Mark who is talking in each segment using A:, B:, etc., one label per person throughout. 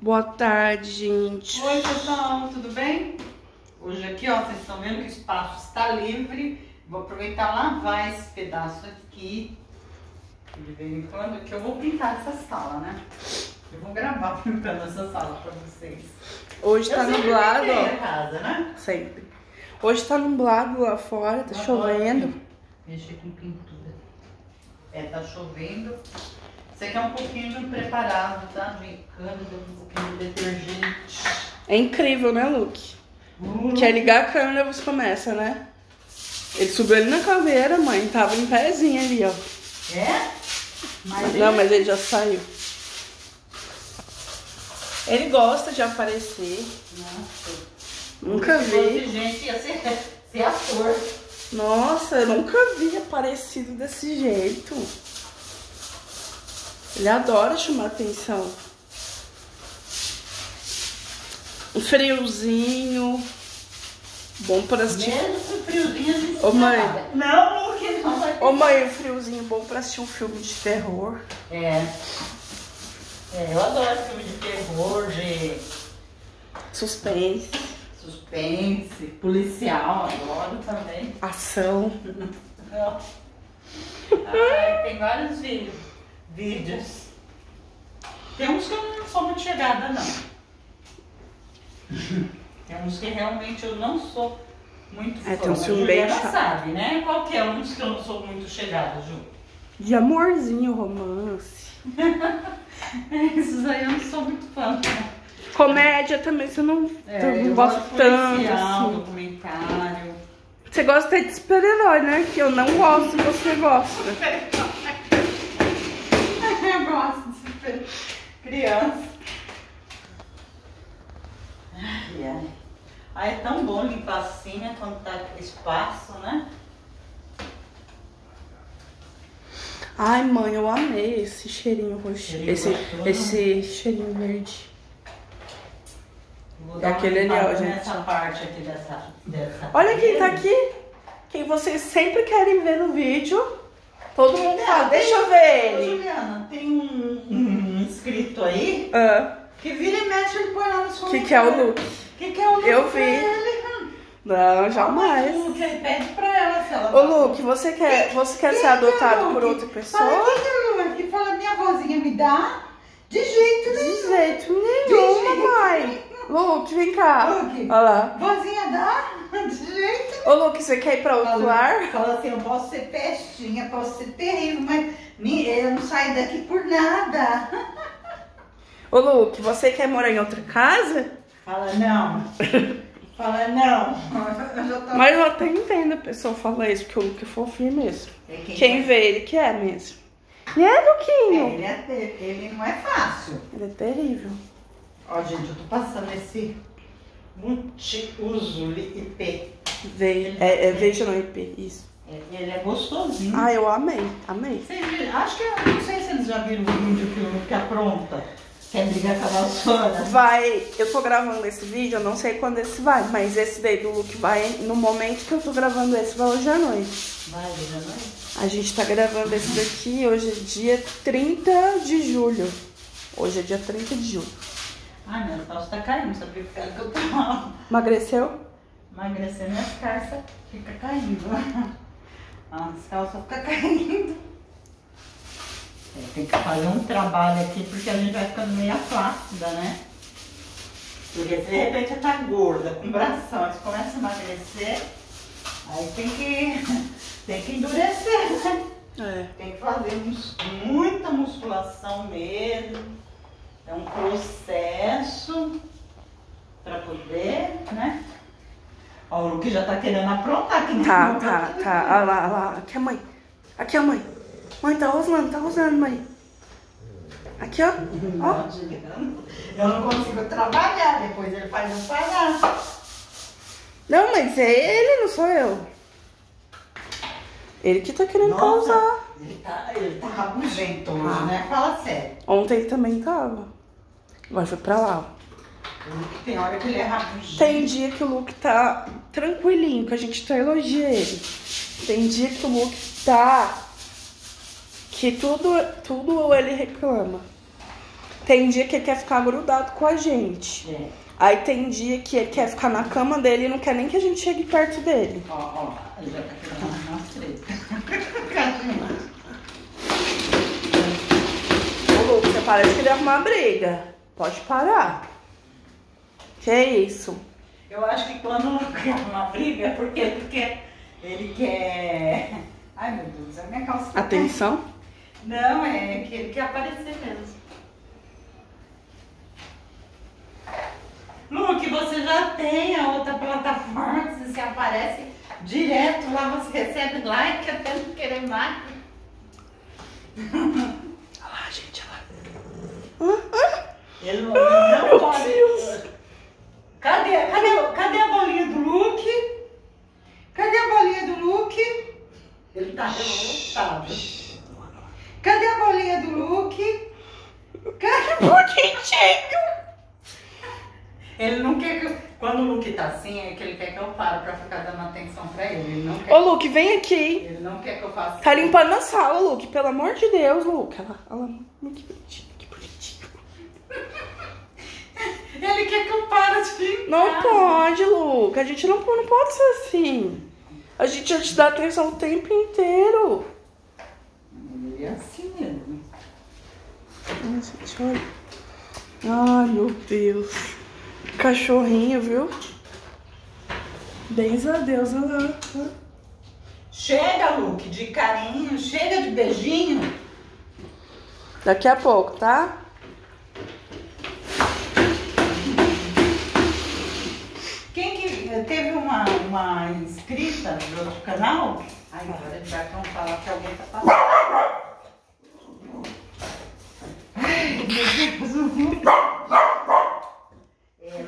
A: Boa tarde, gente.
B: Oi, pessoal, tudo bem? Hoje aqui, ó, vocês estão vendo que o espaço está livre. Vou aproveitar lavar esse pedaço aqui. De vez em quando, que eu vou pintar essa sala, né? Eu vou gravar pintando essa sala pra vocês.
A: Hoje tá
B: eu sempre
A: nublado, ó.
B: a casa, né?
A: Sempre. Hoje tá nublado lá fora, tá
B: Eu
A: chovendo.
B: Mexer com pintura. É, tá chovendo. Isso aqui é um pouquinho de um preparado, tá? De cândida, um pouquinho de detergente.
A: É incrível, né, Luke? Quer ligar a câmera, você começa, né? Ele subiu ali na caveira, mãe. Tava em pezinho ali, ó.
B: É? Mas
A: Não,
B: ele-
A: mas ele já saiu. Ele gosta de aparecer.
B: Nossa.
A: Nunca vi.
B: fosse gente, ia ser, ser ator.
A: Nossa, eu nunca vi aparecido desse jeito. Ele adora chamar atenção. Um friozinho. Bom para assistir.
B: Mesmo friozinho,
A: Ô, mãe.
B: Não, Luke, não vai
A: Ô mãe, um friozinho bom pra assistir um filme de terror.
B: É. É, eu adoro filme de terror, de
A: Suspense,
B: suspense, policial, adoro também.
A: ação.
B: Ai, tem vários vídeos. Vídeos. Tem uns que eu não sou muito chegada, não. Tem uns que realmente eu não sou muito fã.
A: É, tem uns filmes bem chato.
B: sabe, né? Qual que é uns que eu não sou muito chegada, Ju?
A: De amorzinho, romance.
B: Esses aí eu não sou muito fã.
A: Comédia também, você não,
B: É,
A: não
B: eu gosto
A: tanto, assim.
B: documentário.
A: Você gosta de super-herói, né? Que eu não gosto e você gosta.
B: Gosto de super criança. Ai, ai. Ai, é tão bom limpar assim, né? Quando tá espaço, né?
A: Ai, mãe, eu amei esse cheirinho roxo. Esse,
B: gostoso.
A: esse cheirinho verde.
B: Vou
A: É aquele ali, ó, gente,
B: Nessa parte aqui dessa. dessa
A: Olha quem tá aqui. Quem vocês sempre querem ver no vídeo. Todo mundo
B: É,
A: fala, deixa eu ver ele.
B: Juliana, tem um, um inscrito aí
A: Ah,
B: que vira e mexe ele põe lá no seu
A: que que é o Luke?
B: que, que é o Luke
A: Eu vi.
B: ele?
A: Não, jamais.
B: O Luke, ele pede pra ela se ela
A: Ô Luke, você quer, você quer
B: Quem
A: ser
B: que é
A: adotado por
B: Luke?
A: outra pessoa?
B: Fala, que é Luke? Fala, minha vozinha me dá? De jeito
A: De
B: nenhum.
A: jeito nenhum,
B: jeito
A: mamãe. Luke, vem cá.
B: Luke.
A: Olha lá.
B: Vozinha dá? De jeito
A: Ô, Luke, você quer ir pra outro
B: Fala,
A: lar?
B: fala assim, eu posso ser pestinha, posso ser terrível, mas eu não saio daqui por nada.
A: Ô, Luke, você quer morar em outra casa?
B: Fala, não. Fala, não. Eu já tô...
A: Mas eu até entendo a pessoa falar isso, porque o Luke é fofinho mesmo.
B: É
A: Quem vê ele quer mesmo. E é,
B: É,
A: Luquinho?
B: ele, é, ele não é fácil.
A: Ele é terrível.
B: Ó, gente, eu tô passando esse multiuso IP.
A: Ve é, é, veja no IP, isso.
B: É, Ele é gostosinho.
A: Ah, eu amei, amei.
B: Vocês viram? Acho que eu não sei se eles já viram o vídeo que o Luke apronta. Quer brigar com a vassoura?
A: Vai, eu tô gravando esse vídeo, eu não sei quando esse vai, mas esse daí do Luke vai no momento que eu tô gravando esse, vai hoje à noite.
B: Vai, já não é?
A: A gente tá gravando esse daqui, hoje é dia 30 de julho. Hoje é dia 30 de julho.
B: Ai, minhas calças tá caindo, sabia por causa que eu tô mal.
A: Emagreceu?
B: Emagrecendo minhas calças fica caindo. As calças ficam caindo. É, tem que fazer um trabalho aqui porque a gente vai ficando meio flácida, né? Porque de repente você tá gorda, com bração, você começa a emagrecer, aí tem que, tem que endurecer, né?
A: É.
B: Tem que fazer mus- muita musculação mesmo. É um processo para poder, né? Ó, o Luke já tá querendo aprontar aqui
A: Tá, tá, tá. Olha lá, olha lá. Aqui a mãe. Aqui a mãe. Mãe, tá rosnando, tá rosnando, mãe. Aqui, ó. Ó.
B: Eu não consigo trabalhar, depois ele faz eu parar.
A: Não, mas é ele, não sou eu. Ele que tá querendo causar.
B: ele tá, ele tá rabugento hoje,
A: Ah.
B: né? Fala sério.
A: Ontem ele também tava. Agora foi pra lá, ó.
B: O Luke tem hora que ele é rabugento.
A: Tem dia que o Luke tá tranquilinho, que a gente tá elogia ele. Tem dia que o Luke tá. Que tudo, tudo ele reclama. Tem dia que ele quer ficar grudado com a gente.
B: É.
A: Aí tem dia que ele quer ficar na cama dele e não quer nem que a gente chegue perto dele.
B: Ó, ó, ele já tá querendo nós três.
A: Ô, Lucas, você parece que ele arrumar briga. Pode parar. Que isso?
B: Eu acho que quando quer uma briga é porque ele quer. Ele quer. Ai meu Deus, a minha calça. tá-
A: Atenção.
B: Não, é que ele quer aparecer mesmo. Luke, você já tem a outra plataforma que você aparece direto lá, você recebe like até não querer mais.
A: Olha lá, gente, olha lá.
B: Ele não,
A: Ai,
B: não
A: meu
B: pode.
A: Deus.
B: Cadê, cadê, cadê a bolinha do Luke? Cadê a bolinha do Luke? Ele tá revoltado. Cadê a bolinha do Luke? Cadê?
A: Bonitinho.
B: Ele não quer que. eu- Quando o Luke tá assim, é que ele quer que eu pare pra ficar dando atenção pra ele. Ele não quer,
A: Ô, Luke, vem aqui.
B: ele não quer que eu faça.
A: Tá limpando a sala, Luke. Pelo amor de Deus, Luke. Olha lá, olha lá. Que bonitinho, que bonitinho.
B: Ele quer que eu pare de limpar.
A: Não pode, Luke. A gente não, não pode ser assim. A gente já te dá atenção o tempo inteiro.
B: Ele é assim mesmo.
A: Ai, gente, olha. Ai, meu Deus. Cachorrinho, viu? Bens a Deus, olha lá.
B: Chega, Luke, de carinho, chega de beijinho.
A: Daqui a pouco, tá?
B: Quem que teve uma, uma inscrita do outro canal? Ai, agora ele vai falar que alguém tá passando. Ai, meu Deus.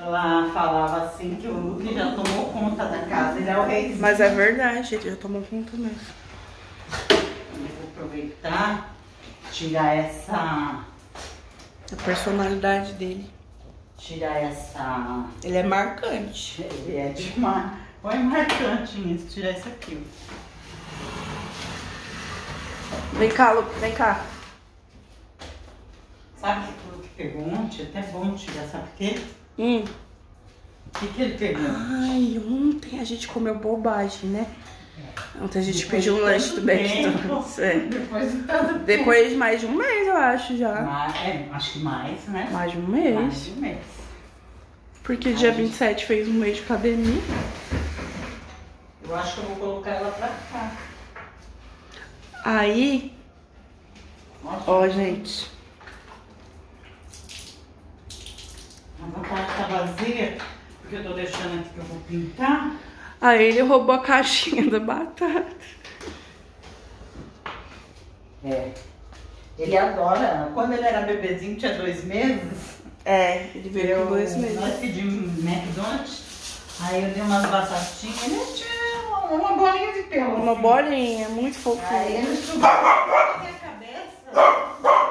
B: Ela falava assim que o Luke já tomou conta da casa, ele é o rei.
A: Mas é verdade, ele já tomou conta mesmo.
B: Eu vou aproveitar, tirar essa.
A: A personalidade dele.
B: Tirar essa.
A: Ele é marcante.
B: Ele é de uma. Põe marcante nisso, tirar isso aqui.
A: Vem cá, Luke, vem cá.
B: Sabe o que o Luke pegou ontem? Até bom tirar, sabe por quê?
A: Hum.
B: O que, que ele pegou?
A: Ai, ontem a gente comeu bobagem, né? Ontem a gente
B: Depois
A: pediu um lanche do McDonald's.
B: tempo.
A: É.
B: Depois de tanto.
A: Depois de mais de um mês, eu acho já.
B: Mais, é, acho que mais, né?
A: Mais de um
B: Mais
A: mês.
B: de um mês.
A: Porque dia 27 fez um mês de academia.
B: Eu acho que eu vou colocar ela pra cá.
A: Aí,
B: Nossa,
A: ó, gente.
B: A vontade tá vazia, porque eu tô deixando aqui que eu vou pintar.
A: Aí ele roubou a caixinha da batata.
B: É. Ele adora. Quando ele era bebezinho, tinha dois meses.
A: É, ele veio com dois meses.
B: Nós pedimos McDonald's. Aí eu dei umas batatinhas. Ele tinha uma- bolinha de pelo.
A: Uma
B: assim.
A: bolinha, muito
B: Aí
A: fofinha.
B: ele subiu na minha cabeça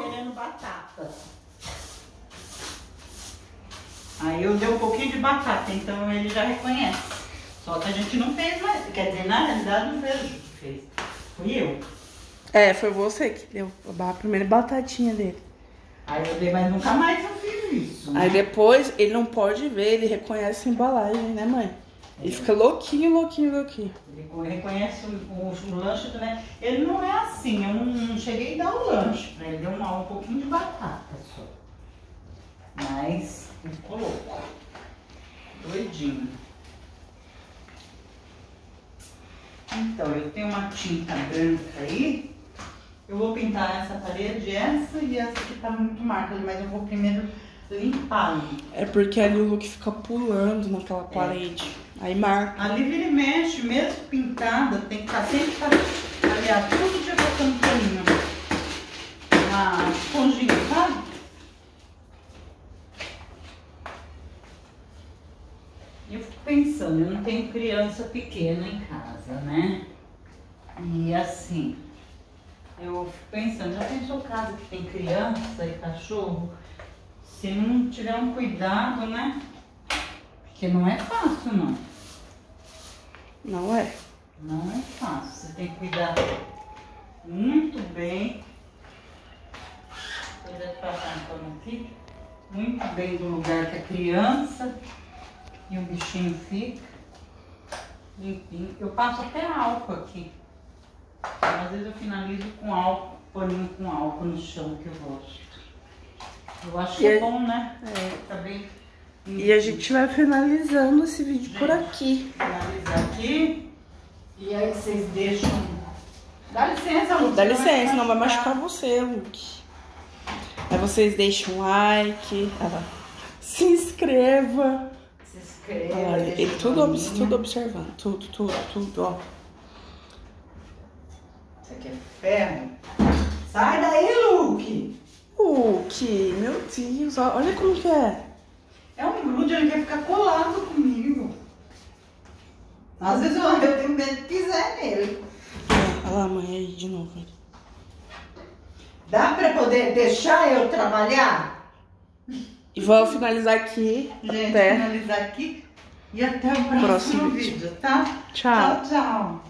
B: querendo batata. Aí eu dei um pouquinho de batata, então ele já reconhece. Só que a gente não fez mais. Quer dizer, na realidade não fez o que fez. Fui eu.
A: É, foi você que deu a primeira batatinha dele.
B: Aí eu dei, mas nunca mais eu fiz isso. né?
A: Aí depois ele não pode ver, ele reconhece a embalagem, né, mãe? Ele fica louquinho, louquinho, louquinho.
B: Ele reconhece o, o, o lanche do né? Ele não é assim, eu não, não cheguei a dar o lanche pra ele, deu uma, um pouquinho de batata só. Mas ele ficou louco. Doidinho. Então, eu tenho uma tinta branca aí. Eu vou pintar essa parede, essa e essa que tá muito marca, mas eu vou primeiro limpar ali.
A: É porque ali o Luke fica pulando naquela parede. Aí marca.
B: Ali vira e mexe, mesmo pintada, tem que estar sempre pra, aliás, todo dia botando paninho. Uma esponjinha, sabe? E eu fico pensando, eu não tenho criança pequena em casa, né? E assim, eu fico pensando, já pensou casa que tem criança e cachorro? Se não tiver um cuidado, né? Porque não é fácil, não.
A: Não é?
B: Não é fácil. Você tem que cuidar muito bem. Cuida de passar então não fica muito bem do lugar que a criança e o bichinho fica. Limpinho. Eu passo até álcool aqui. Às vezes eu finalizo com álcool, paninho com álcool no chão que eu gosto. Eu acho que é bom, né?
A: É.
B: Tá bem.
A: E a gente vai finalizando esse vídeo por aqui.
B: Finalizar aqui. E aí vocês deixam. Dá licença, Luke.
A: Dá licença, não vai machucar você, Luke. Aí vocês deixam um like, se inscreva. Olha, ele tudo, tudo observando, tudo, tudo, tudo, ó.
B: Isso aqui é ferro. Sai daí, Luke!
A: Luke, meu Deus, olha como que é.
B: É um grude, ele quer ficar colado comigo. Às vezes eu, eu tenho medo de pisar nele.
A: Olha lá, mãe, aí de novo.
B: Dá pra poder deixar eu trabalhar?
A: E vou finalizar aqui.
B: Gente,
A: até.
B: finalizar aqui. E até o próximo,
A: Próximo
B: vídeo, tá?
A: Tchau.
B: Tchau, tchau.